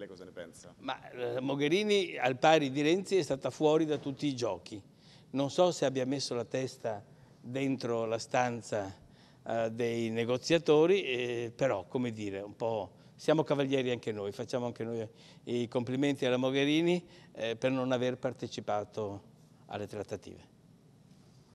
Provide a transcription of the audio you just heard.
lei cosa ne pensa? Ma eh, Mogherini, al pari di Renzi, è stata fuori da tutti i giochi. Non so se abbia messo la testa dentro la stanza eh, dei negoziatori, eh, però, come dire, un po' siamo cavalieri anche noi, facciamo anche noi i complimenti alla Mogherini eh, per non aver partecipato alle trattative.